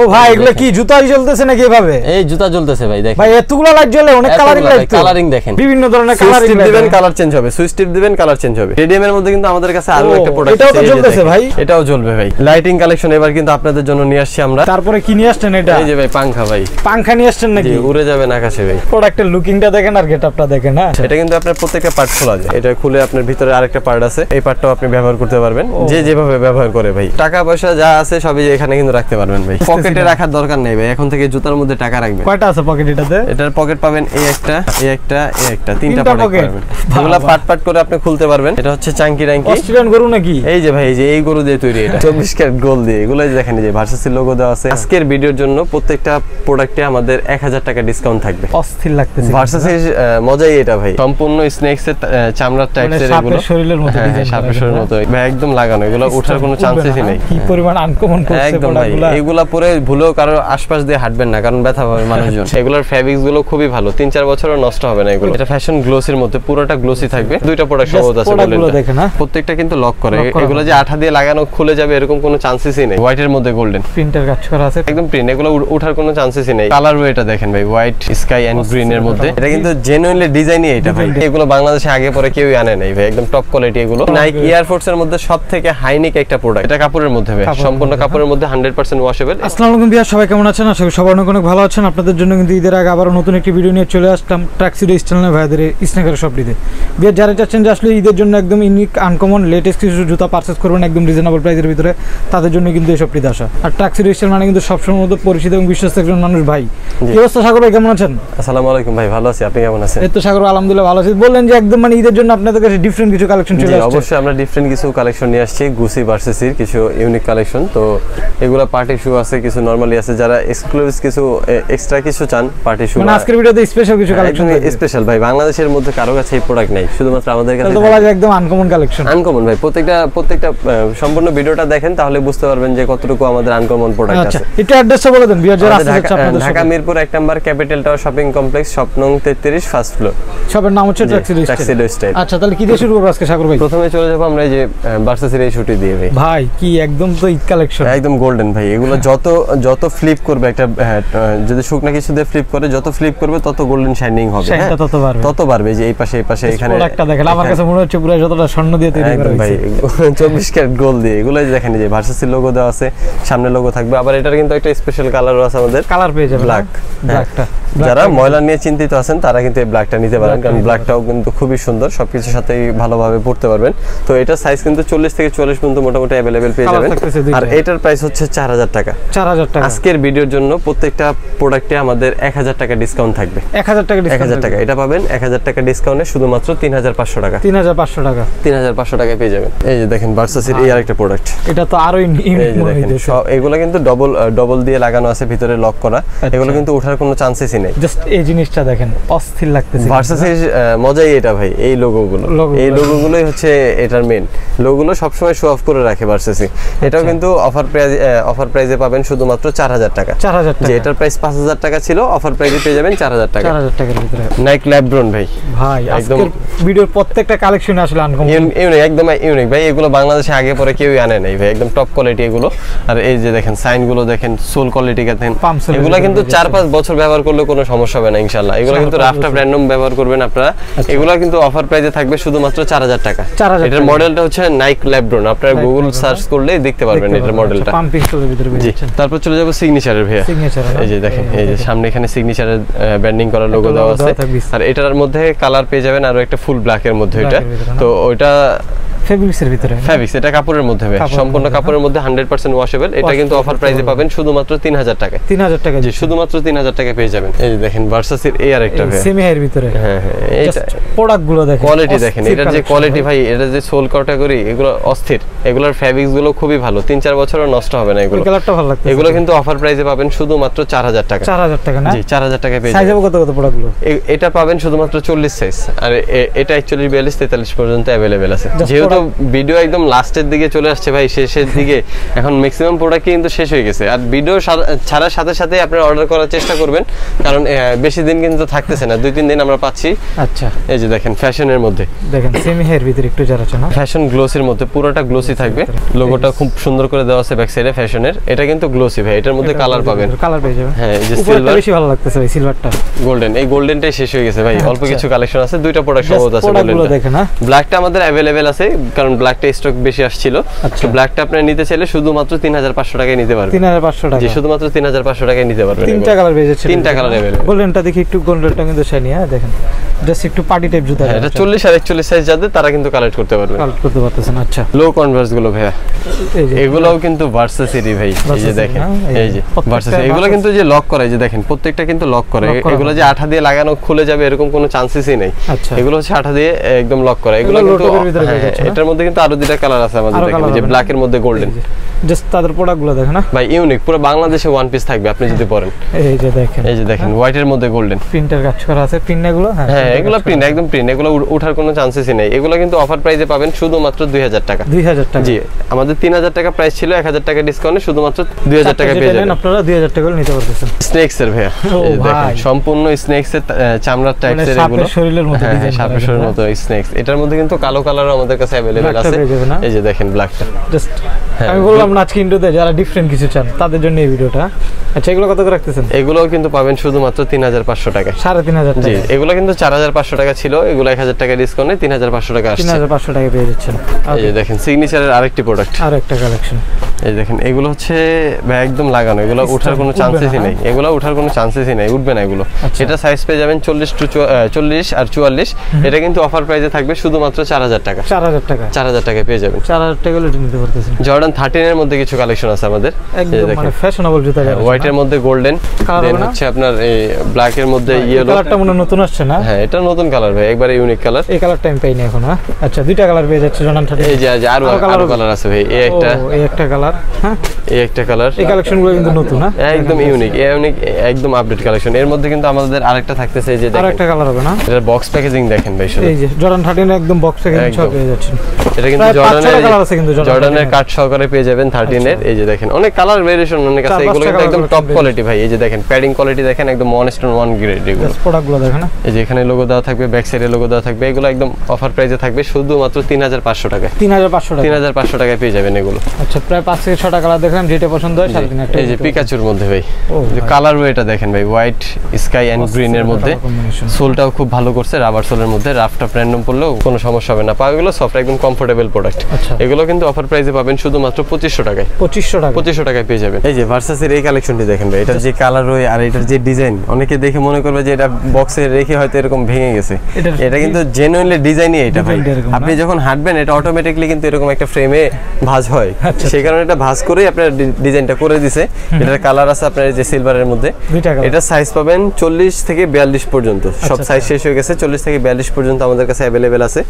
ও ভাই এগুলো কি জুতাই জ্বলতেছে নাকি এভাবে? এই জুতা জ্বলতেছে ভাই দেখেন। ভাই এতগুলো লাইট জ্বলে অনেক কালারিং লাইট coloring দেখেন। বিভিন্ন ধরনের কালারিং দিবেন কালার চেঞ্জ হবে। সুইচ টিপ দিবেন কালার চেঞ্জ হবে। রেডিয়াম এর মধ্যে কিন্তু আমাদের কাছে আরও একটা প্রোডাক্ট এটাও তো জ্বলতেছে ভাই। এটাও জ্বলবে ভাই। লাইটিং কালেকশন এবার কিন্তু আপনাদের জন্য নিয়ে আসছি আমরা। তারপরে কি নিয়ে আসছেন এটা? এই যে ভাই পাংখা ভাই। পাংখা নিয়ে আসছেন নাকি? উড়ে যাবেন আকাশে ভাই। প্রোডাক্টের লুকিংটা দেখেন আর গেটআপটা দেখেন হ্যাঁ? এটা কিন্তু আপনার প্রত্যেকটা পার্ট খোলা যায়। এটা খুলে আপনার ভিতরে আরেকটা পার্ট আছে। এই পার্টটাও আপনি ব্যবহার করতে পারবেন। যে যেভাবে ব্যবহার করে ভাই। টাকা পয়সা যা আছে সবই এখানে কিন্তু রাখতে পারবেন ভাই। পকেটে রাখার দরকার নেই ভাই। এখন থেকে জুতার মধ্যে টাকা রাখবেন। কয়টা আছে পকেট এটাতে? এটার পকেট পাবেন এই একটা এই একটা এই একটা। তিনটা পকেট পাবেন। এগুলা বাহ। পার্ট পার্ট করে আপনি খুলতে পারবেন। এটা হচ্ছে চাঙ্কি রাঙ্কি। অস্ট্রেলিয়ান গরু নাকি? এই যে ভাই এই যে এই গরু দিয়ে তৈরি এটা। চব্বিশ ক্যারেট গোল দিয়ে। এগুলো দেখেন যে ভার্সাসি লোগো দেওয়া আছে। আজকের ভিডিওর জন্য প্রত্যেকটা প্রোডাক্টে আমাদের এক হাজার টাকা ডিসকাউন্ট থাকবে। অস্থির লাগতেছে। ভার্সাসির মজাই এটা ভাই। সম্পূর্ণ স্নেকস এর চামড়ার টাইপস এর সাপের এগুলো। শরীরের মতো হ্যাঁ হ্যাঁ, সাপের শরীরের মতো। ভাই একদম লাগানো। এগুলো ওঠার কোনো না, নেই। কি পরিমাণ আনকমন করছে একদম ভাই এগুলা পরে ভুলেও কারোর আশপাশ দিয়ে হাঁটবেন না কারণ ব্যথা পাবে মানুষজন। এগুলোর ফ্যাব্রিক্সগুলো খুবই ভালো তিন চার বছরও নষ্ট হবে না এগুলো। এটা ফ্যাশন গ্লোসির মধ্যে পুরোটা গ্লোসি থাকবে। দুইটা প্রোডাক্ট সহজ আছে হ্যাঁ? প্রত্যেকটা কিন্তু লক করে। এগুলো যে আঠা দিয়ে লাগানো খুলে যাবে এরকম কোনো চান্সেসই নেই। হোয়াইটের মধ্যে গোল্ডেন প্রিন্টার কাজ করা আছে। একদম প্রিন্ট এগুলো উঠ- উঠার কোনো চান্সেসই নেই। কালার এটা দেখেন ভাই হোয়াইট স্কাই এন্ড গ্রিন এর মধ্যে। এটা কিন্তু জেনুইনলি ডিজাইনই এটা ভাই। এগুলো বাংলাদেশে আগে পরে কেউই আনে নাই ভাই। একদম টপ কোয়ালিটি এগুলো। নাইক এয়ারফোর্স এর মধ্যে সব থেকে হাইনিক একটা প্রোডাক্ট এটা কাপড়ের মধ্যে ভাই। সম্পূর্ণ মধ্যে, কাপড়ের মধ্যে 100% ওয়াশেবল আসসালামু আলাইকুম বিহার সবাই কেমন আছেন? আশা করি সবাই অনেক অনেক ভালো আছেন। আপনাদের জন্য কিন্তু ঈদের আগে আবারও নতুন একটি ভিডিও নিয়ে চলে আসলাম ট্র্যাক্সিডো স্টাইলের ভাইদের স্নেকার শপটিতে। বিহার যারা চাচ্ছেন যে আসলে ঈদের জন্য একদম ইউনিক আনকমন লেটেস্ট কিছু জুতা পারচেস করবেন একদম রিজনেবল প্রাইসের ভিতরে তাদের জন্য কিন্তু এই শপটিতে আসা। আর ট্র্যাক্সিডো স্টাইল মানে কিন্তু সবসময় মতো পরিচিত এবং বিশ্বস্ত একজন মানুষ ভাই। কি অবস্থা সাগর ভাই কেমন আছেন? আসসালামু আলাইকুম ভাই ভালো আছি। আপনি কেমন আছেন? এই তো সাগর আলহামদুলিল্লাহ ভালো আছি। বললেন যে একদম মানে ঈদের জন্য আপনাদের কাছে ডিফারেন্ট কিছু কালেকশন চলে আসছে। অবশ্যই আমরা ডিফারেন্ট কিছু কালেকশন নিয়ে আসছি গুসি ভার্সেসির কিছু ইউনিক কালেকশন তো এগুলো পার্টি শু আছে কিছু নরমালি আছে যারা এক্সক্লুসিভ কিছু এক্সট্রা কিছু চান পার্টি শু মানে আজকের ভিডিওতে স্পেশাল কিছু কালেকশন স্পেশাল ভাই। বাংলাদেশের মধ্যে কারও কাছে এই প্রোডাক্ট নেই। শুধুমাত্র আমাদের কাছে তো বলা যায় একদম আনকমন কালেকশন আনকমন ভাই। প্রত্যেকটা প্রত্যেকটা সম্পূর্ণ ভিডিওটা দেখেন তাহলে বুঝতে পারবেন যে কতটুকু আমাদের আনকমন প্রোডাক্ট আচ্ছা আছে। একটু অ্যাড্রেসটা বলে দেন। বিহার যারা আপনাদের ঢাকা মিরপুর এক number capital tower shopping complex স্বপ্নং তেত্রিশ ফার্স্ট ফ্লোর শপের নাম হচ্ছে ট্যাক্সি ট্যাক্সিডো স্টাইল আচ্ছা তাহলে কি দিয়ে শুরু করব আজকে সাগর ভাই? প্রথমে চলে যাব আমরা এই যে ভার্সেসির এই শুটি দিয়ে ভাই। ভাই কি একদম তো ঈদ কালেকশন একদম গোল্ডেন ভাই। এগুলো যত যত ফ্লিপ করবে একটা হ্যাঁ, যদি শুকনা কিছু দিয়ে ফ্লিপ করে যত ফ্লিপ করবে তত গোল্ডেন শাইনিং হবে হ্যাঁ? তত বাড়বে। তত বাড়বে যে এই পাশে এই পাশে এখানে প্রোডাক্টটা দেখেন আমার কাছে মনে হচ্ছে পুরো যতটা স্বর্ণ দিয়ে তৈরি করা একদম ভাই হয়েছে। চব্বিশ ক্যারেট গোল দিয়ে এগুলো দেখেন যে ভার্সেসির লোগো দেওয়া আছে সামনে লোগো থাকবে আবার এটার কিন্তু একটা স্পেশাল কালারও আছে আমাদের কালার পেয়ে যাবে ব্ল্যাক ব্ল্যাকটা যারা ময়লা নিয়ে চিন্তিত আছেন তারা কিন্তু এই ব্ল্যাকটা নিতে পারেন কারণ ব্ল্যাকটাও কিন্তু খুবই সুন্দর সবকিছুর সাথেই ভালোভাবে পড়তে পারবেন। তো এটা সাইজ কিন্তু চল্লিশ থেকে চল্লিশ পর্যন্ত মোটামুটি অ্যাভেলেবেল পেয়ে যাবেন। আর এটার প্রাইস হচ্ছে চার হাজার টাকা। টাকা। আজকের ভিডিওর জন্য প্রত্যেকটা প্রোডাক্টে আমাদের টাকা ডিসকাউন্ট থাকবে। টাকা টাকা এটা পাবেন টাকা ডিসকাউন্টে শুধুমাত্র টাকা। টাকা। টাকায় পেয়ে যাবেন। এই যে দেখেন ভার্সাসির এই আরেকটা প্রোডাক্ট এটা তো আরও ইউনিক মনে হইতেছে সব এগুলো কিন্তু ডবল ডবল দিয়ে লাগানো আছে ভিতরে লক করা। আচ্ছা। এগুলো কিন্তু ওঠার কোনো চান্সেসই নেই। জাস্ট এই জিনিসটা দেখেন অস্থির লাগতেছে। ভার্সাসের মজাই এটা ভাই এই লোগোগুলো এই গুলো। লোগোগুলোই হচ্ছে এটার মেন লোগোগুলো সবসময় শো অফ করে রাখে ভার্সাসি এটাও আচ্ছা। কিন্তু অফার প্রাইজ অফার প্রাইজে পাবেন শুধুমাত্র চার হাজার টাকা। চার হাজার টাকা। এটার প্রাইস পাঁচ হাজার টাকা ছিল অফার প্রাইজে পেয়ে যাবেন চার হাজার টাকা। চার হাজার টাকার ভিতরে। নাইক ল্যাবড্রন ভাই। ভাই একদম- ভিডিওর প্রত্যেকটা কালেকশন আসলে আনকমন ইউনিক একদম ইউনিক ভাই। এগুলো বাংলাদেশে আগে পরে কেউই আনে নাই ভাই। একদম টপ কোয়ালিটি এগুলো। আর এই যে দেখেন সাইনগুলো দেখেন সোল কোয়ালিটি দেখেন। এগুলো কিন্তু চার পাঁচ বছর ব্যবহার করলে কোনো সমস্যা হবে না ইনশাল্লাহ এগুলো কিন্তু রাফটা বছর। র্যান্ডম ব্যবহার করবেন আপনারা। এগুলো কিন্তু অফার প্রাইজে থাকবে শুধুমাত্র চার হাজার টাকা। 4,000 এটার মডেলটা হচ্ছে নাইক ল্যাবড্রন আপনারা গুগল সার্চ করলেই দেখতে পারবেন এটার মডেলটা ভিতরে জি। তারপর চলে যাব সিগনেচারের ভাইয়া। সিগনেচার এই যে দেখেন এই যে সামনে এখানে সিগনেচারের ব্যান্ডিং করা লোগো দেওয়া আছে। আর এটার মধ্যে কালার পেয়ে যাবেন আরও একটা ফুল ব্ল্যাক এর মধ্যে এটা? তো ওইটা ফেব্রিক্সের ভিতরে। ফ্যাব্রিক্স এটা কাপড়ের মধ্যে সম্পূর্ণ কাপড়ের মধ্যে হান্ড্রেড পার্সেন্ট ওয়াশেবল এটা কিন্তু অফার প্রাইসে পাবেন শুধুমাত্র তিন হাজার টাকায়। তিন হাজার জি শুধুমাত্র তিন হাজার টাকায় পেয়ে যাবেন। এই দেখেন ভার্সাসির এই আরেকটা ভাই সেমি হাইয়ের ভিতরে। হ্যাঁ হ্যাঁ এইটা প্রোডাক্টগুলো দেখেন। কোয়ালিটি দেখেন অস্থির যে কোয়ালিটি ভাই। এটা যে সোল ক্যাটাগরি এগুলো অস্থির। এগুলোর ফ্যাব্রিক্সগুলো খুবই ভালো। তিন চার বছরও নষ্ট হবে না এগুলো। কালারটা ভালো লাগছে এগুলো কিন্তু অফার প্রাইসে পাবেন শুধুমাত্র চার হাজার টাকা। চার হাজার টাকা না? জি চার হাজার টাকায় পেয়ে সাইজ যাবেন। হবে কত কত প্রোডাক্টগুলো? এটা পাবেন শুধুমাত্র চল্লিশ সাইজ আর এটা একচল্লিশ বিয়াল্লিশ তেতাল্লিশ পর্যন্ত অ্যাভেলেবেল আছে। যেহেতু ভিডিও একদম লাস্টের দিকে চলে আসছে ভাই শেষের দিকে। এখন ম্যাক্সিমাম প্রোডাক্ট কিন্তু শেষ হয়ে গেছে। আর ভিডিও ছাড়ার সাথে সাথে আপনারা অর্ডার করার চেষ্টা করবেন। কারণ বেশি দিন কিন্তু থাকতেছে না। দুই তিন দিন আমরা পাচ্ছি। আচ্ছা। এই যে দেখেন ফ্যাশনের মধ্যে। দেখেন সেমি হেয়ার ভিতরে একটু যারা আছে ফ্যাশন গ্লোসির মধ্যে পুরোটা গ্লোসি থাকবে। লোগোটা খুব সুন্দর করে দেওয়া আছে ব্যাক সাইডে ফ্যাশনের এটা কিন্তু গ্লোসি গ্লোসি ভাই এটার মধ্যে কালার পাবেন। কালার পেয়ে যাবেন। হ্যাঁ এই যে সিলভার বেশি ভালো লাগতেছে ভাই সিলভারটা গোল্ডেন এই গোল্ডেনটাই শেষ হয়ে গেছে ভাই অল্প আচ্ছা। কিছু কালেকশন আছে দুইটা প্রোডাক্ট সম্ভবত আছে গোল্ডেনটা দেখেন হ্যাঁ। ব্ল্যাকটা আমাদের অ্যাভেলেবেল আছে কারণ ব্ল্যাকটা স্টক বেশি আসছিল। আচ্ছা। তো ব্ল্যাকটা আপনি নিতে চাইলে শুধুমাত্র তিন হাজার পাঁচশো টাকায় নিতে পারবেন। তিন হাজার পাঁচশো টাকা। জি শুধুমাত্র তিন হাজার পাঁচশো টাকায় নিতে পারবেন তিনটা কালার পেয়ে যাচ্ছে তিনটা colour available। গোল্ডেনটা দেখি একটু গোল্ডেনটা কিন্তু শাইনি হ্যাঁ দেখেন। জাস্ট একটু পার্টি টাইপ জুতা হ্যাঁ এটা চল্লিশ আর একচল্লিশ সাইজ যাদের তারা কিন্তু কালেক্ট করতে পারবে। কালেক্ট করতে পারতেছেন আচ্ছা। লো কনভার্সগুলো ভাইয়া। যে। এগুলোও কিন্তু ভার্সাসিটি ভাই এই যে দেখেন হ্যাঁ, এই যে। এগুলো কিন্তু যে লক করে যে দেখেন প্রত্যেকটা কিন্তু লক করে এগুলো যে আঠা দিয়ে লাগানো খুলে যাবে এরকম কোনো চান্সেসই নেই। আচ্ছা। এগুলো হচ্ছে আঠা দিয়ে একদম লক করা। এগুলো কিন্তু হ্যাঁ, না? এটার মধ্যে কিন্তু আরও দুইটা কালার আছে আমাদের দেখেন যে ব্ল্যাক এর মধ্যে গোল্ডেন জাস্ট তাদের প্রোডাক্টগুলো দেখেন না? ভাই ইউনিক পুরো বাংলাদেশে ওয়ান পিস থাকবে আপনি যদি পরেন। এই যে দেখেন। এই যে দেখেন হোয়াইট এর মধ্যে গোল্ডেন প্রিন্টের কাজ করা আছে প্রিন্ট এগুলো? হ্যাঁ হ্যাঁ এগুলো প্রিন্ট একদম প্রিন্ট এগুলো উঠার কোনো চান্সেসই নেই। এগুলো কিন্তু অফার প্রাইসে পাবেন শুধুমাত্র দুই হাজার টাকা। দুই হাজার টাকা। জি আমাদের তিন হাজার টাকা প্রাইস ছিল এক হাজার টাকা ডিসকাউন্টে শুধুমাত্র দুই হাজার টাকা পেয়ে যাবেন। আপনারা দুই হাজার টাকা নিতে পারতেছেন। স্নেক্স এর ভাইয়া এই দেখেন সম্পূর্ণ স্নেক্স এর চামড়ার মানে টাইপস এর সাপের শরীরের মতো হ্যাঁ হ্যাঁ সাপের শরীরের মতো স্নেক্স এটার মধ্যে কিন্তু কালো কালারও আমাদের কাছে অ্যাভেলেবেল আছে। না? এই যে দেখেন ব্ল্যাকটা জাস্ট হ্যাঁ, আমি বললাম না আজকে ইন্ডোতে যারা ডিফারেন্ট কিছু চান তাদের জন্য এই ভিডিওটা। আচ্ছা এগুলো কত করে রাখতেছেন? এগুলো কিন্তু পাবেন শুধুমাত্র তিন হাজার পাঁচশো টাকা সাড়ে তিন হাজার জি এগুলো কিন্তু চার হাজার পাঁচশো টাকা ছিল এগুলো এক হাজার টাকা ডিসকাউন্টে তিন হাজার পাঁচশো টাকা তিন আসছে হাজার পাঁচশো টাকা পেয়ে যাচ্ছেন। এই যে দেখেন সিগনেচারের আরেকটি প্রোডাক্ট আরেকটা কালেকশন এই দেখেন এগুলো হচ্ছে ভাই একদম লাগানো। এগুলো ওঠার কোনো চান্সেসই হ্যাঁ? নেই। এগুলো ওঠার কোনো চান্সেসই নেই উঠবে না এগুলো। আচ্ছা। এটা সাইজ পেয়ে যাবেন চল্লিশ টু চল্লিশ আর চুয়াল্লিশ। এটা কিন্তু অফার প্রাইসে থাকবে শুধুমাত্র চার হাজার টাকা। চার হাজার টাকা। চার হাজার টাকায় পেয়ে যাবেন। চার হাজার টাকা নিতে পারতেছেন। জর্ডান থার্টিনের মধ্যে কিছু কালেকশন আছে আমাদের। মানে ফ্যাশনেবল জুতা যারা হোয়াইটের মধ্যে গোল্ডেন দেন হচ্ছে আপনার এই ব্ল্যাকের মধ্যে ইয়েলো কালারটা মনে নতুন আসছে না? হ্যাঁ এটা নতুন কালার ভাই একবারে ইউনিক কালার এই কালারটা আমি পাইনি এখন হ্যাঁ? আচ্ছা দুইটা কালার পেয়ে যাচ্ছে জনান থার্টি এই যে আরও? কালার আছে ভাই এই একটা। এই একটা কালার হ্যাঁ? এই একটা কালার এই কালেকশনগুলো কিন্তু নতুন হ্যাঁ? একদম ইউনিক ইউনিক একদম আপডেট কালেকশন এর মধ্যে কিন্তু আমাদের আরেকটা থাকতেছে এই যে আর দেখেন। একটা কালার হবে না? এটার বক্স প্যাকেজিং দেখেন ভাই শুধু। এই যে জর্ডান থার্টিন একদম বক্স থেকে সব পেয়ে যাচ্ছেন। এটা কিন্তু জর্ডানের colour আছে কিন্তু জর্ডানের কাট সহকারে পেয়ে যাবেন 13 এর এই যে দেখেন অনেক কালার ভেরিয়েশন অনেক আছে। এগুলো কিন্তু একদম টপ কোয়ালিটি ভাই। এই যে দেখেন প্যাডিং কোয়ালিটি দেখেন একদম ওয়ান স্টোন ওয়ান গ্রেড এগুলো। প্রোডাক্টগুলো দেখেন না এই যে এখানে লোগো দেওয়া থাকবে ব্যাক সাইডে লোগো দেওয়া থাকবে। এগুলো একদম অফার প্রাইসে থাকবে শুধুমাত্র তিন হাজার পাঁচশো টাকায়। তিন হাজার পাঁচশো টাকা। তিন হাজার পাঁচশো টাকায় পেয়ে যাবেন এগুলো। আচ্ছা প্রায় পাঁচ থেকে ছটা কালার দেখলাম যেটা পছন্দ হয় সাড়ে তিন হাজার এই যে পিকাচুর মধ্যে ভাই। যে। কালার ওয়েটা দেখেন ভাই হোয়াইট স্কাই পারবেন। গ্রিন এর মধ্যে। সোলটাও খুব ভালো করছে রাবার সোলের মধ্যে। রাফটা র্যান্ডম পড়লেও কোনো সমস্যা হবে না। পাগুলো সফট একদম কমফোর্টেবল প্রোডাক্ট আচ্ছা। এগুলো কিন্তু অফার প্রাইসে পাবেন শুধুমাত্র পঁচিশশো টাকায়। পঁচিশশো টাকা। পঁচিশশো টাকায় পেয়ে যাবেন। এই যে ভার্সাসের এই কালেকশনটি দেখেন ভাই এটার যে কালার রয়ে আর এটার যে ডিজাইন অনেকে দেখে মনে করবে যে এটা বক্সে রেখে হয়তো এরকম ভেঙে গেছে। এটা কিন্তু জেনুইনলি ডিজাইনই এটা ভাই। আপনি যখন হাঁটবেন এটা অটোমেটিকলি কিন্তু এরকম একটা ফ্রেমে ভাঁজ হয়। আচ্ছা, সেই কারণে এটা ভাঁজ করেই আপনার ডিজাইনটা করে দিছে। এটার কালার আছে আপনার যে সিলভারের মধ্যে। এটা সাইজ পাবেন চল্লিশ থেকে বিয়াল্লিশ পর্যন্ত। সব আচ্ছা, সাইজ শেষ হয়ে গেছে চল্লিশ থেকে বিয়াল্লিশ পর্যন্ত আমাদের কাছে অ্যাভেলেবেল আছে।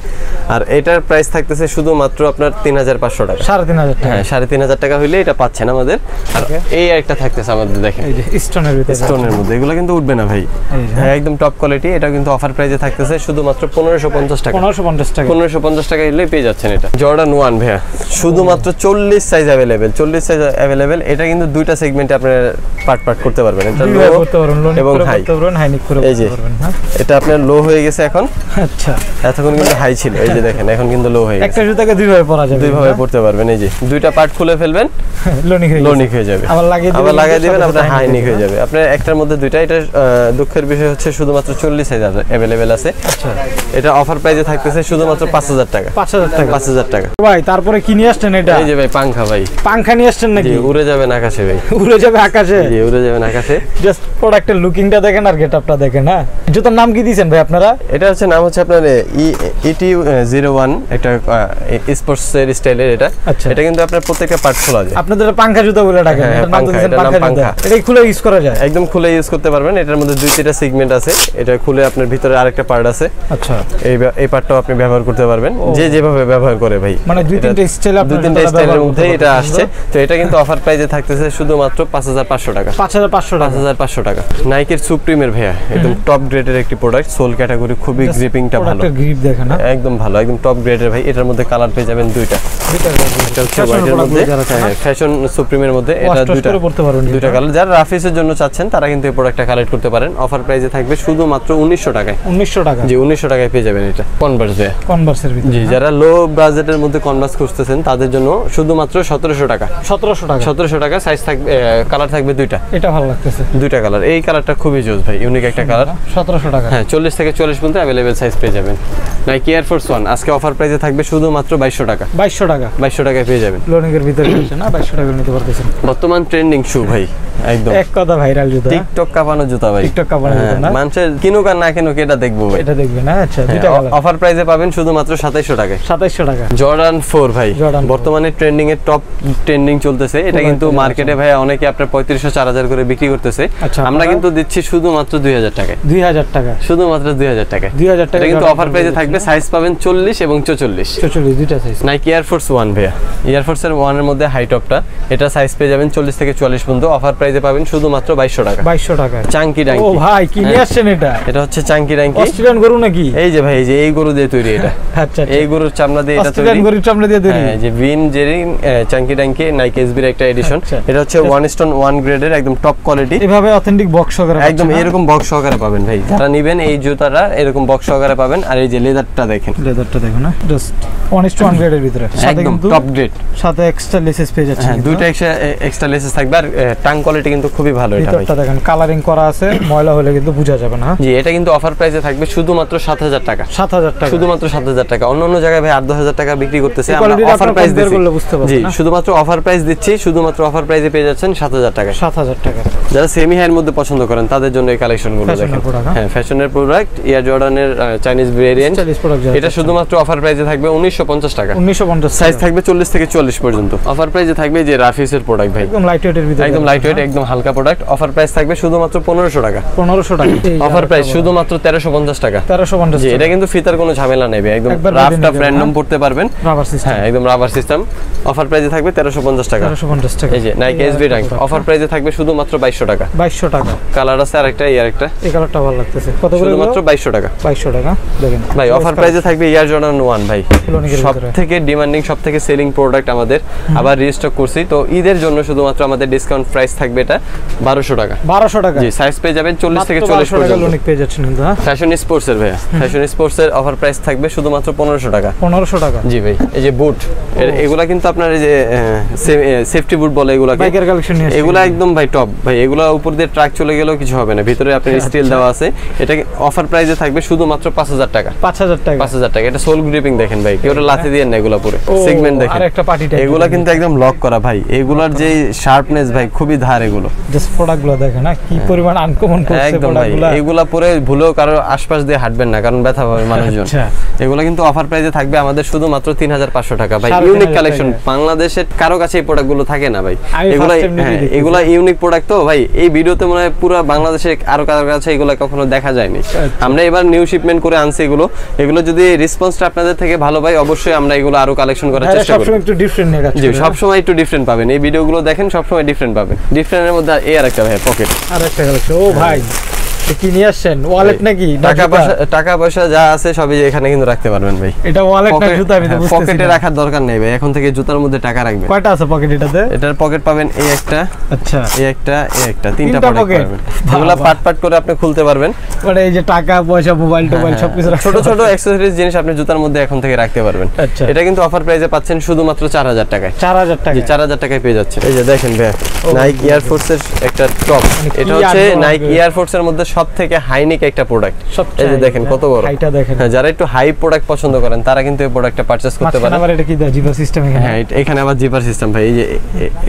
আর এটার প্রাইস থাকতেছে শুধুমাত্র আপনার তিন হাজার পাঁচশো টাকা। সাড়ে তিন হাজার টাকা। হ্যাঁ সাড়ে তিন হাজার টাকা হইলে এটা পাচ্ছেন আমাদের। আর এই একটা থাকতেছে আমাদের দেখেন। এই যে স্টোনের স্টোনের মধ্যে। এগুলো কিন্তু উঠবে না ভাই। হ্যাঁ। একদম টপ কোয়ালিটি এটা কিন্তু অফার প্রাইসে থাকতেছে শুধুমাত্র পনেরোশো পঞ্চাশ টাকা। পনেরোশো পঞ্চাশ টাকা। পনেরোশো পঞ্চাশ টাকা এলে পেয়ে যাচ্ছেন এটা। জর্ডান ওয়ান ভাইয়া। শুধুমাত্র চল্লিশ সাইজ অ্যাভেলেবেল চল্লিশ সাইজ অ্যাভেলেবেল এটা কিন্তু দুইটা সেগমেন্টে আপনার পার্ট পার্ট করতে পারবেন। এটা এবং হাই এই যে। হ্যাঁ। এটা আপনার লো হয়ে গেছে এখন। আচ্ছা। এতক্ষণ কিন্তু হাই ছিল এই যে দেখেন এখন কিন্তু লো হয়ে একটা গেছে জুতাকে দুইভাবে পরা যাবে দুইভাবে পড়তে পারবেন এই যে দুইটা পার্ট খুলে ফেলবেন লোনি হয়ে হয়ে যাবে। আবার লাগিয়ে আবার লাগাই দিবেন আপনার নিক হয়ে যাবে। আপনার একটার মধ্যে দুইটা এটা দুঃখের বিষয় হচ্ছে শুধুমাত্র চল্লিশ সাইজ অ্যাভেলেবেল আছে। আচ্ছা। এটা অফার প্রাইসে থাকতেছে শুধুমাত্র পাঁচ হাজার টাকা। পাঁচ হাজার টাকা। পাঁচ হাজার টাকা। ভাই তারপরে কি নিয়ে আসছেন এটা? এই যে ভাই পাংখা ভাই। পাংখা নিয়ে আসছেন নাকি? উড়ে যাবেন আকাশে ভাই। উড়ে যাবে আকাশে? জি উড়ে যাবেন আকাশে জাস্ট প্রোডাক্টের লুকিংটা দেখেন আর গেটআপটা দেখেন হ্যাঁ? জুতার নাম কি দিয়েছেন ভাই আপনারা? এটা হচ্ছে নাম হচ্ছে আপনার ইটি জিরো ওয়ান একটা স্পোর্টস এর স্টাইলের এটা। আচ্ছা। এটা কিন্তু আপনার প্রত্যেকটা পার্ট খোলা যায়। আপনাদের পাংখা জুতা বলে ডাকেন হ্যাঁ, জুতা পাংখা। এটাই খুলে ইউজ করা যায়? একদম খুলে ইউজ করতে পারবেন। এটার মধ্যে দুই তিনটা সেগমেন্ট আছে। এটা খুলে আপনার ভিতরে আরেকটা পার্ট আছে। আচ্ছা। এই এই পার্টটাও আপনি ব্যবহার করতে পারবেন। যে যেভাবে ব্যবহার করে ভাই। মানে দুই এটা- তিনটে স্টাইল দুই তিনটা স্টাইলের মধ্যে এটা আসছে। তো এটা কিন্তু অফার প্রাইসে থাকতেছে শুধুমাত্র পাঁচ হাজার পাঁচশো টাকা। পাঁচ হাজার পাঁচশো পাঁচ টাকা হাজার পাঁচশো টাকা। নাইকের সুপ্রিমের ভাইয়া একদম টপ গ্রেডের একটি প্রোডাক্ট সোল ক্যাটাগরি খুবই গ্রিপিংটা ভালো। প্রোডাক্টের গ্রিপ দেখেন হ্যাঁ একদম ভালো একদম টপ গ্রেডের ভাই। এটার মধ্যে কালার পেয়ে যাবেন দুইটা। ফ্যাশন সুপ্রিমের মধ্যে। এটা দুইটা পড়তে পারবেন দুইটা কালার যারা রাফিসের জন্য চাচ্ছেন তারা কিন্তু এই প্রোডাক্টটা কালেক্ট করতে পারেন। অফার প্রাইসে থাকবে শুধুমাত্র উনিশশো টাকায়। উনিশশো টাকা। জি উনিশশো টাকায় পেয়ে যাবেন এটা। কনভার্স কনভার্সের ভিতরে জি যারা লো বাজেটের মধ্যে কনভার্স করতেছেন তাদের জন্য শুধুমাত্র সতেরো সতেরোশো টাকা। সতেরোশো টাকা। সতেরোশো টাকা সাইজ থাকবে কালার থাকবে দুইটা। এটা ভালো লাগতেছে। দুইটা কালার এই কালারটা খুবই জোস ভাই ইউনিক একটা কালার সতেরোশো টাকা। হ্যাঁ চল্লিশ থেকে চল্লিশ পর্যন্ত অ্যাভেলেবেল সাইজ পেয়ে যাবেন। নাইকি এয়ারফোর্স ওয়ান আজকে অফার প্রাইসে থাকবে শুধুমাত্র বাইশশো টাকা। বাইশশো টাকা। বাইশশো টাকায় পেয়ে যাবেন। লোনিং এর ভিতরে আছে না বাইশশো টাকা নিতে পারতেছেন। বর্তমান ট্রেন্ডিং শু ভাই একদম। এক কথা ভাইরাল জুতা টিকটক কাঁপানো জুতা ভাই। টিকটক কাঁপানো জুতা হ্যাঁ, না? মানুষের কিনুক আর না কিনুক এটা দেখব ভাই। এটা দেখবেন না আচ্ছা দুইটা কালার অফার প্রাইসে পাবেন শুধুমাত্র সাতাইশশো টাকায়। সাতাইশশো টাকা। জর্ডান ফোর ভাই বর্তমানে ট্রেন্ডিং এর টপ ট্রেন্ডিং চলতেছে। এটা কিন্তু মার্কেটে ভাই অনেকে আপনার পঁয়ত্রিশশো চার হাজার করে বিক্রি করতেছে। আচ্ছা, আমরা কিন্তু দিচ্ছি শুধুমাত্র দুই হাজার টাকায়। দুই হাজার টাকা। শুধুমাত্র দুই হাজার টাকায় দুই হাজার টাকা কিন্তু অফার প্রাইসে থাকবে সাইজ পাবেন চল্লিশ এবং চৌচল্লিশ। চল্লিশ দুইটা সাইজ নাইকি এয়ারফোর্স ওয়ান ভাইয়া। ওয়ানের মধ্যে হাই টপটা এটা সাইজ পেয়ে যাবেন চল্লিশ থেকে চুয়াল্লিশ পর্যন্ত। অফার প্রাইসে পাবেন শুধুমাত্র বাইশশো টাকা। বাইশশো টাকা। চাঙ্কি ও ভাই কি নিয়ে হ্যাঁ। আসছেন এটা? এটা হচ্ছে চাঙ্কি অস্ট্রেলিয়ান গরু নাকি? এই যে ভাই এই যে এই গরু দিয়ে তৈরি এটা। আচ্ছা এই গরুর চামড়া দিয়ে এটা তৈরি। গরুর চামড়া দিয়ে তৈরি। হ্যাঁ, যে জেরি চাঙ্কি নাইকি এসবির একটা এডিশন আচ্ছা। এটা হচ্ছে ওয়ান স্টোন ওয়ান গ্রেডের একদম টপ কোয়ালিটি এভাবে অথেন্টিক বক্স করে একদম এরকম বক্স সহকারে পাবেন ভাই। যারা নিবেন এই জুতাটা এরকম বক্স সহকারে পাবেন। আর এই যে লেদারটা দেখেন। লেদারটা দেখো না just one is to one গ্রেডের ভিতরে। সাথে কিন্তু টপ গ্রেড সাথে এক্সট্রা লেসেস পেয়ে যাচ্ছে হ্যাঁ দুইটা এক্সট্রা এক্সট্রা লেসেস থাকবে। আর টাং কোয়ালিটি কিন্তু খুবই ভালো এটা ভিতরটা দেখেন কালারিং করা আছে ময়লা হলে কিন্তু বোঝা যাবে না জি এটা কিন্তু অফার প্রাইসে থাকবে শুধুমাত্র সাত হাজার টাকা। সাত হাজার টাকা। শুধুমাত্র সাত হাজার টাকা। অন্য অন্য জায়গায় ভাই আট দশ হাজার টাকা বিক্রি করতেছে আমরা অফার প্রাইস দিচ্ছি বুঝতে পারবেন জি শুধুমাত্র অফার প্রাইস দিচ্ছি শুধুমাত্র অফার প্রাইসে পেয়ে যাচ্ছেন সাত হাজার টাকা। সাত হাজার টাকা। যারা সেমি হাইয়ের মধ্যে পছন্দ করেন তাদের জন্য এই কালেকশনগুলো দেখেন। product, হ্যাঁ? ফ্যাশনের প্রোডাক্ট ইয়ার জর্ডানের চাইনিজ ভেরিয়েন্ট এটা শুধুমাত্র অফার প্রাইসে থাকবে উনিশশো পঞ্চাশ টাকা। উনিশশো পঞ্চাশ সাইজ থাকবে চল্লিশ থেকে চল্লিশ পর্যন্ত। অফার প্রাইসে থাকবে যে রাফিসের প্রোডাক্ট ভাই। একদম লাইট ওয়েটের ভিতরে একদম লাইট ওয়েট একদম হালকা প্রোডাক্ট অফার প্রাইস থাকবে শুধুমাত্র পনেরোশো টাকা। পনেরোশো টাকা। অফার প্রাইস শুধুমাত্র তেরোশো পঞ্চাশ টাকা। তেরোশো পঞ্চাশ জি এটা কিন্তু ফিতার কোনো ঝামেলা নেবে একদম একবার রাফ বেঁধে টাফ নিবেন, র্যান্ডম? পড়তে পারবেন। রাবার সিস্টেম হ্যাঁ একদম রাবার সিস্টেম অফার প্রাইসে থাকবে তেরোশো পঞ্চাশ টাকা। তেরোশো পঞ্চাশ টাকা। এই যে নাইকি এসবি র্যাঙ্ক অফার প্রাইসে থাকবে শুধুমাত্র বাইশশো টাকা। বাইশশো টাকা। কালার আছে আরেকটা এই আরেকটা। এই কালারটা ভালো কত করে শুধুমাত্র বাইশশো টাকা। বাইশশো টাকা। দেখেন ভাই অফার প্রাইসে থাকবে ইয়ার জর্ডান ওয়ান ভাই। সব। থেকে ডিমান্ডিং সব থেকে সেলিং প্রোডাক্ট আমাদের। আবার রিস্টক করছি। তো ঈদের জন্য শুধুমাত্র আমাদের ডিসকাউন্ট প্রাইস থাকবে এটা বারোশো টাকা। বারোশো টাকা? জি সাইজ পেয়ে যাবেন চল্লিশ থেকে মাত্র চল্লিশ 1200 টাকা পর্যন্ত। লোনিক পেয়ে যাচ্ছেন কিন্তু ফ্যাশন স্পোর্টস এর ভাইয়া। ফ্যাশন স্পোর্টস এর অফার প্রাইস থাকবে শুধুমাত্র পনেরোশো টাকা। পনেরোশো টাকা? জি ভাই এই যে বুট এগুলা কিন্তু আপনার এই যে সেফটি বুট বলে এগুলাকে। বাইকের কালেকশন এগুলা একদম ভাই টপ ভাই এগুলা উপর দিয়ে ট্রাক চলে গেলেও কিছু হবে না। ভিতরে আপনার স্টিল আচ্ছা। দেওয়া আছে। এটা অফার প্রাইসে থাকবে শুধুমাত্র পাঁচ হাজার টাকা? পাঁচ হাজার টাকা। পাঁচ হাজার টাকা। এটা সোল গ্রিপিং দেখেন ভাই। কেউ লাথি দিয়ে না এগুলা পুরো। সেগমেন্ট দেখেন। আর একটা party type এগুলা কিন্তু একদম লক করা ভাই। এগুলার যে শার্পনেস ভাই খুবই ধার এগুলো। জাস্ট প্রোডাক্টগুলো দেখেন না কি পরিমাণ আনকমন করছে একদম ভাই। প্রোডাক্টগুলো এগুলা পরে ভুলেও কারোর আশপাশ দিয়ে হাঁটবেন না কারণ ব্যথা পাবে মানুষজন। আচ্ছা। এগুলা কিন্তু অফার প্রাইসে থাকবে আমাদের শুধুমাত্র তিন হাজার পাঁচশো টাকা ভাই। Unique collection. বাংলাদেশের কারও কাছে এই প্রোডাক্টগুলো থাকে না ভাই। এগুলা হ্যাঁ। এগুলা ইউনিক প্রোডাক্ট তো ভাই। এই ভিডিওতে মনে হয় পুরো বাংলাদেশে আরও কারও কাছে এগুলো কখনো দেখা যায়নি। আচ্ছা। আমরা এবার নিউ শিপমেন্ট করে আনছি এগুলো। এগুলো যদি রেসপন্সটা আপনাদের থেকে ভালো পাই অবশ্যই আমরা এগুলো আরও কালেকশন করার চেষ্টা করব একটু ডিফারেন্ট জি সবসময় একটু ডিফারেন্ট পাবেন। এই ভিডিওগুলো দেখেন সবসময় ডিফারেন্ট পাবেন। ডিফারেন্টের মধ্যে এই আরেকটা ভাই পকেট আরেকটা কালেকশন ও ভাই। কি নিয়ে আসছেন ওয়ালেট নাকি? টাকা পয়সা টাকা পয়সা যা আছে সবই এখানে কিন্তু রাখতে পারবেন ভাই। এটা ওয়ালেট না জুতা আমি তো হ্যাঁ, বুঝতেছি পকেটে রাখার দরকার নেই ভাই। এখন থেকে জুতার মধ্যে টাকা রাখবেন। কয়টা আছে পকেট এটাতে? এটার পকেট পাবেন এই একটা আচ্ছা। এই একটা এই একটা তিনটা পকেট পাবেন। এগুলা পাট পাট করে আপনি খুলতে পারবেন। মানে এই যে টাকা পয়সা মোবাইল টোবাইল সবকিছু রাখতে ছোট ছোট। অ্যাক্সেসরিজ জিনিস আপনি জুতার মধ্যে এখন থেকে রাখতে পারবেন। আচ্ছা। এটা কিন্তু অফার প্রাইসে পাচ্ছেন শুধুমাত্র চার হাজার টাকায়। চার হাজার টাকা জি চার হাজার টাকায় পেয়ে যাচ্ছে এই যে দেখেন ভাই নাইক এয়ারফোর্স এর একটা টপ মানে এটা হচ্ছে নাইক আগে? এয়ারফোর্স এর মধ্যে সব থেকে হাইনিক একটা প্রোডাক্ট এই যে দেখেন কত বড়। হাইটা দেখেন। হ্যাঁ যারা একটু হাই প্রোডাক্ট পছন্দ করেন তারা কিন্তু এই প্রোডাক্টটা পারচেজ করতে পারেন। আবার এটা কি জিপার সিস্টেম এখানে? হ্যাঁ এখানে আবার জিপার সিস্টেম ভাই। এই যে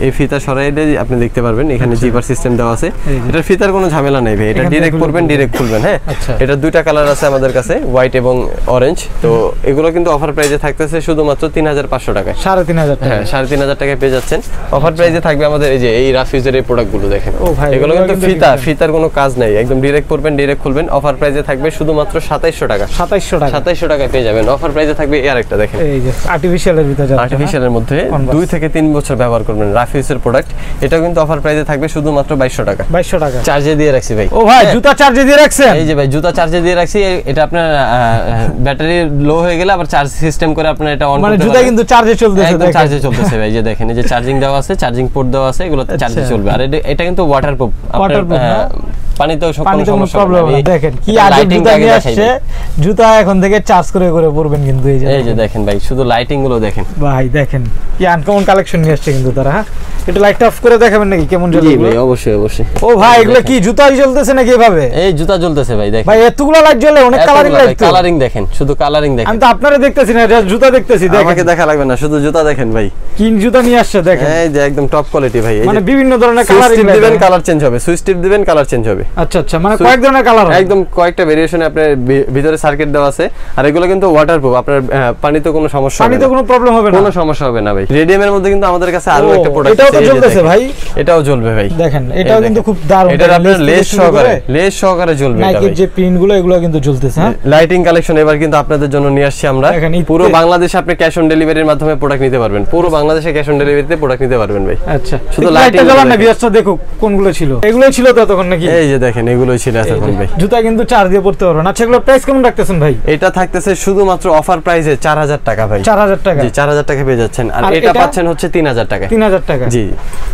এই ফিতা সরাইলে আপনি দেখতে পারবেন এখানে জিপার সিস্টেম দেওয়া আছে। আচ্ছা। এটার ফিতার কোনো ঝামেলা নেই ভাই। এটা ডিরেক্ট করবেন। ডিরেক্ট খুলবেন হ্যাঁ। আচ্ছা। এটা দুইটা কালার আছে আমাদের কাছে হোয়াইট এবং অরেঞ্জ তো এগুলো কিন্তু অফার প্রাইসে থাকতেছে শুধুমাত্র তিন হাজার পাঁচশো টাকায়। সাড়ে তিন হাজার হ্যাঁ সাড়ে তিন হাজার টাকায় পেয়ে যাচ্ছেন। অফার প্রাইসে থাকবে আমাদের এই যে এই রাফিউজের এই প্রোডাক্টগুলো দেখেন। ও ভাই, এগুলো কিন্তু ফিতা ফিতার কোনো কাজ নাই একদম ডিরেক্ট করবেন ডিরেক্ট খুলবেন অফার প্রাইসে থাকবে শুধুমাত্র সাতাইশশো টাকা। সাতাইশশো টাকা। সাতাইশশো টাকায় পেয়ে যাবেন। অফার প্রাইসে থাকবে এই আরেকটা দেখেন। এই যে আর্টিফিশিয়ালের ভিতরে আর্টিফিশিয়ালের মধ্যে Converse। দুই থেকে তিন বছর ব্যবহার করবেন রাফিউসের প্রোডাক্ট এটা কিন্তু অফার প্রাইসে থাকবে শুধুমাত্র বাইশশো টাকা। বাইশশো টাকা। চার্জে দিয়ে রাখছি ভাই। ও ভাই হ্যাঁ। জুতা চার্জে দিয়ে রাখছেন? এই যে ভাই জুতা চার্জে দিয়ে রাখছি। এটা আপনার ব্যাটারি লো হয়ে গেলে আবার চার্জ সিস্টেম করে আপনার এটা অন মানে জুতা কিন্তু চার্জে চলতেছে দেখেন। চার্জে চলতেছে ভাই যে দেখেন এই যে চার্জিং দেওয়া আছে চার্জিং পোর্ট দেওয়া আছে এগুলো চার্জে আচ্ছা। চলবে। আর এটা- কিন্তু ওয়াটারপ্রুফ Waterproof, না? পানিতেও পানিতে কোনো প্রবলেম না। না। দেখেন কি এটা জুতা নিয়ে আসছে। জুতা এখন থেকে চার্জ করে করে পরবেন কিন্তু এই যে এই যে দেখেন। ভাই শুধু লাইটিংগুলো দেখেন। ভাই দেখেন কি আনকমন কালেকশন নিয়ে আসছে কিন্তু তারা হ্যাঁ? একটু লাইট অফ করে দেখাবেন নাকি কেমন জ্বলে ভাই অবশ্যই অবশ্যই। ও ভাই এগুলো কি জুতাই জ্বলতেছে নাকি এভাবে? এই জুতা জ্বলতেছে ভাই দেখেন। ভাই এতগুলো লাইট জ্বলে অনেক কালারিং লাইট কালারিং দেখেন শুধু কালারিং দেখেন। আমি তো আপনারা দেখতেছি না জুতা দেখতেছি আমাকে দেখা লাগবে না শুধু জুতা দেখেন ভাই। কি জুতা নিয়ে আসছে দেখেন। এই যে একদম টপ কোয়ালিটি ভাই মানে বিভিন্ন ধরনের সুইচ কালারিং দিবেন কালার চেঞ্জ হবে সুইচ টিপ দিবেন কালার চেঞ্জ হবে। আচ্ছা আচ্ছা মানে কয়েক ধরনের কালার একদম কয়েকটা ভেরিয়েশনে আপনার ভিতরে সার্কিট দেওয়া আছে। আর এগুলো কিন্তু ওয়াটারপ্রুফ আপনার পানিতে কোনো সমস্যা পানিতে কোনো প্রবলেম হবে না। কোনো সমস্যা হবে না ভাই। রেডিয়াম এর মধ্যে কিন্তু আমাদের কাছে আরও একটা প্রোডাক্ট এটাও তো জ্বলতেছে ভাই। এটাও জ্বলবে ভাই। দেখেন এটাও কিন্তু খুব দারুণ এটার আপনার লেস সহকারে লেস সহকারে জ্বলবে এটা যে প্রিন্টগুলো এগুলো কিন্তু জ্বলতেছে হ্যাঁ? লাইটিং কালেকশন এবার কিন্তু আপনাদের জন্য নিয়ে আসছি আমরা। পুরো বাংলাদেশে আপনি ক্যাশ অন ডেলিভারির মাধ্যমে প্রোডাক্ট নিতে পারবেন। পুরো বাংলাদেশে ক্যাশ অন ডেলিভারিতে প্রোডাক্ট নিতে পারবেন ভাই। আচ্ছা। শুধু লাইটটা জ্বালান না। বিয়াসটা দেখো কোনগুলো ছিল। এগুলোই ছিল তো তখন নাকি? এই যে দেখেন এগুলোই ছিল এতক্ষণ ভাই। জুতা কিন্তু চার্জ দিয়ে পড়তে পারবেন। আচ্ছা এগুলো প্রাইস কেমন রাখতেছেন ভাই? এটা থাকতেছে শুধুমাত্র অফার প্রাইসে চার হাজার টাকা ভাই। চার হাজার টাকা। জি চার হাজার টাকা পেয়ে যাচ্ছেন। আর এটা? পাচ্ছেন হচ্ছে তিন হাজার টাকা। তিন হাজার টাকা। জি।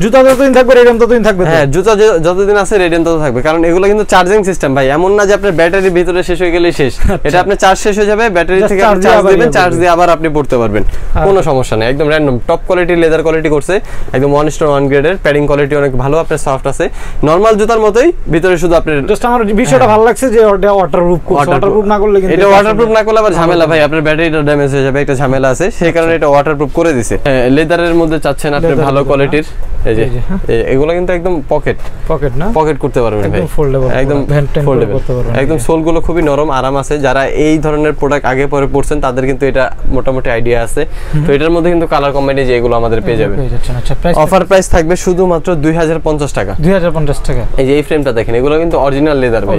জুতা যতদিন থাকবে রেডিয়াম ততদিন থাকবে হ্যাঁ জুতা যতদিন আছে রেডিয়াম তত থাকবে। কারণ এগুলো কিন্তু চার্জিং সিস্টেম ভাই। এমন না যে আপনার ব্যাটারি ভিতরে শেষ হয়ে গেলেই শেষ। এটা আপনার চার্জ শেষ হয়ে যাবে ব্যাটারি থেকে আপনি চার্জ দিবেন চার্জ দিয়ে আবার আপনি পড়তে পারবেন। কোনো সমস্যা নেই। একদম random top quality leather quality করছে। একদম ওয়ান স্টোর ওয়ান গ্রেডের প্যাডিং কোয়ালিটি অনেক ভালো আপনার সফট আছে। নর্মাল জুতার মতোই ভিতরে শুধু আপনার জাস্ট আমার বিষয়টা ভালো লাগছে যে ওটা ওয়াটার প্রুফ ওয়াটার প্রুফ না করলে কিন্তু এটা ওয়াটারপ্রুফ না করলে আবার ঝামেলা ভাই আপনার ব্যাটারিটা ড্যামেজ হয়ে যাবে একটা ঝামেলা আছে। সেই কারণে এটা ওয়াটারপ্রুফ করে দিছে। লেদারের মধ্যে চাচ্ছেন আপনি ভালো কোয়ালিটির এই যে এই যে, হ্যাঁ। এগুলো কিন্তু একদম পকেট পকেট না? পকেট করতে পারবেন ভাই। একদম করতে পারবেন। একদম সোলগুলো খুবই নরম আরাম আছে। যারা এই ধরনের প্রোডাক্ট আগে পরে পড়ছেন তাদের কিন্তু এটা মোটামুটি আইডিয়া আছে। তো এটার মধ্যে কিন্তু কালার কম্বাইনে যে এগুলো আমাদের পেয়ে যাবে আচ্ছা অফার প্রাইস থাকবে শুধুমাত্র দুই হাজার পঞ্চাশ টাকা। দুই হাজার পঞ্চাশ টাকা। এই যে এই ফ্রেমটা দেখেন এগুলো কিন্তু অরিজিনাল লেদার ভাই।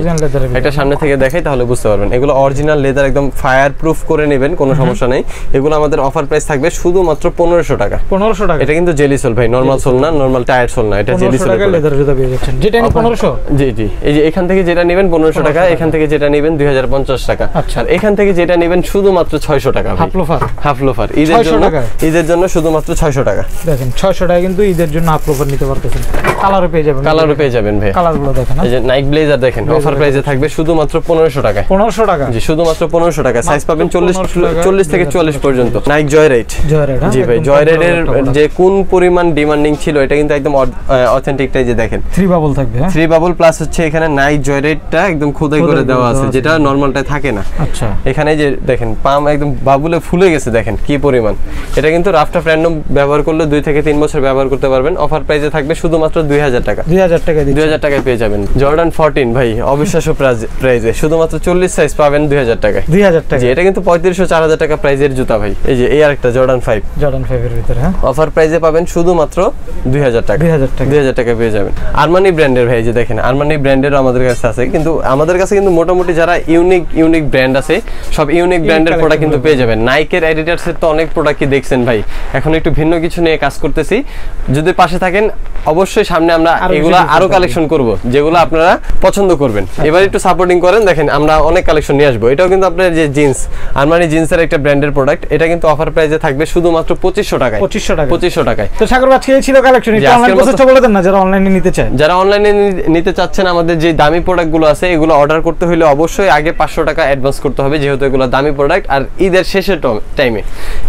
সামনে থেকে দেখাই তাহলে বুঝতে পারবেন। এগুলো অরিজিনাল লেদার একদম ফায়ার প্রুফ করে নেবেন কোনো সমস্যা নেই। এগুলো আমাদের অফার প্রাইস থাকবে শুধুমাত্র পনেরোশো টাকা। পনেরোশো টাকা। এটা কিন্তু জেলি সোল ভাই। নর্মাল সোল না নর্মাল টায়ার সোল না। এটা জেলি সোল যেটা পনেরোশো? জি জি। এই যে এখান থেকে যেটা নেবেন পনেরোশো টাকা এখান থেকে যেটা নেবেন দুই হাজার পঞ্চাশ টাকা। আচ্ছা। আর এখান থেকে যেটা নেবেন শুধুমাত্র ছয়শো টাকা হাফ লোফার। Half loafer. ঈদের জন্য ঈদের জন্য শুধুমাত্র ছয়শো টাকা। দেখেন ছয়শো টাকা কিন্তু ঈদের জন্য হাফ লোফার নিতে পারতেছেন। কালারও পেয়ে যাবেন। কালারও পেয়ে যাবেন ভাই। কালারগুলো দেখেন এই যে নাইক ব্লেজার দেখেন অফার প্রাইসে থাকবে শুধুমাত্র পনেরোশো টাকা পনেরোশো টাকা। জি শুধুমাত্র পনেরোশো টাকা সাইজ পাবেন চল্লিশ 1500 থেকে 2000 পর্যন্ত। নাইক জয় রাইট জি ভাই জয় রাইডের যে কোন পরিমাণ ডিমান্ডিং ছিল এটা কিন্তু একদম অথেন্টিকটাই যে দেখেন। থ্রি বাবল থাকবে হ্যাঁ? থ্রি বাবল প্লাস হচ্ছে এখানে নাইক জয় রাইডটা একদম খোদাই খোদাই করে করে দেওয়া আছে যেটা নর্মালটায় থাকে না। আচ্ছা। এখানে যে দেখেন পাম একদম বাবুলে ফুলে গেছে দেখেন কি পরিমাণ। এটা কিন্তু রাফটা ফ্র্যান্ডম ব্যবহার করলে দুই থেকে তিন বছর ব্যবহার করতে পারবেন। অফার প্রাইসে থাকবে শুধুমাত্র দুই হাজার টাকা। দুই হাজার টাকা দুই হাজার টাকায় পেয়ে যাবেন। জর্ডান ফোরটিন ভাই অবিশ্বাস্য প্রাইজে শুধুমাত্র চল্লিশ সাইজ পাবেন দুই হাজার টাকায়। দুই হাজার টাকা। এটা কিন্তু পঁয়ত্রিশশো চার হাজার টাকা প্রাইজের জুতা ভাই। এই যে এই আরেকটা জর্ডান ফাইভ জর্ডান ফাইভের ভিতরে হ্যাঁ? অফার প্রাইজে পাবেন শুধুমাত্র দুই হাজার টাকা। দুই হাজার টাকা। দুই হাজার টাকা পেয়ে যাবেন। আরমানি ব্র্যান্ডের ভাই যে দেখেন আরমানি ব্র্যান্ডেরও আমাদের কাছে আছে। কিন্তু আমাদের কাছে কিন্তু মোটামুটি যারা ইউনিক ইউনিক ব্র্যান্ড আছে সব ইউনিক ব্র্যান্ডের প্রোডাক্ট কিন্তু পেয়ে যাবেন। নাইকের এডিটার্সের তো অনেক প্রোডাক্টই দেখছেন ভাই। এখন একটু ভিন্ন কিছু নিয়ে কাজ করতেছি। যদি পাশে থাকেন অবশ্যই সামনে আমরা এগুলা আরও কালেকশন করব যেগুলো আপনারা পছন্দ করবেন। এবার একটু সাপোর্টিং করেন দেখেন আমরা অনেক কালেকশন নিয়ে আসব। এটাও কিন্তু আপনার যে জিন্স আরমানি জিন্সের একটা ব্র্যান্ডের প্রোডাক্ট এটা কিন্তু অফার প্রাইসে থাকবে শুধুমাত্র পঁচিশশো টাকায়। পঁচিশশো টাকা পঁচিশশো টাকায়। তো সাগর আজকে ছিল কালেকশন বলে দেন না যারা অনলাইনে নিতে চায়। যারা অনলাইনে নিতে চাচ্ছেন আমাদের যে দামি প্রোডাক্টগুলো আছে এগুলো অর্ডার করতে হলে অবশ্যই আগে পাঁচশো টাকা অ্যাডভান্স করতে হবে যেহেতু এগুলো দামি প্রোডাক্ট আর ঈদের শেষের টাইমে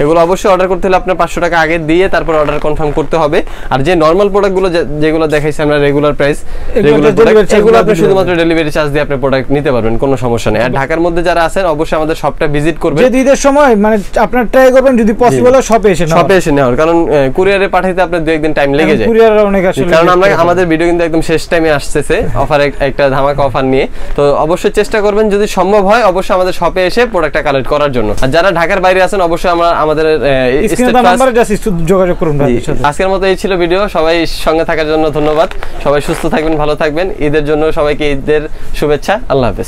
এগুলো অবশ্যই অর্ডার করতে হলে আপনার পাঁচশো টাকা আগে দিয়ে তারপর অর্ডার কনফার্ম করতে হবে। আর যে নর্মাল প্রোডাক্টগুলো যেগুলো দেখাইছি আমরা রেগুলার প্রাইস রেগুলার এগুলো আপনি শুধুমাত্র ডেলিভারি চার্জ দিয়ে আপনি প্রোডাক্ট নিতে পারবেন কোনো সমস্যা নেই। আর ঢাকার মধ্যে যারা আছেন অবশ্যই আমাদের শপটা ভিজিট করবেন। যে ঈদের সময় মানে আপনার ট্রাই করবেন যদি পসিবল হয় শপে এসে শপে এসে নেওয়ার। কারণ কুরিয়ারে পাঠাইতে আপনার দু একদিন টাইম লেগে যায়। কুরিয়ার অনেক আসলে কারণ আমরা আমাদের ভিডিও কিন্তু একদম শেষ টাইমে আসতেছে অফার একটা ধামাকা অফার নিয়ে। তো অবশ্যই চেষ্টা করবেন যদি সম্ভব হয় অবশ্যই আমাদের শপে এসে প্রোডাক্টটা কালেক্ট করার জন্য। আর যারা ঢাকার বাইরে আছেন অবশ্যই আমরা আমাদের যোগাযোগ করুন আজকের মতো এই ছিল ভিডিও সবাই সঙ্গে থাকার জন্য ধন্যবাদ। সবাই সুস্থ থাকবেন ভালো থাকবেন। ঈদের জন্য সবাইকে ঈদের শুভেচ্ছা। আল্লাহ হাফেজ।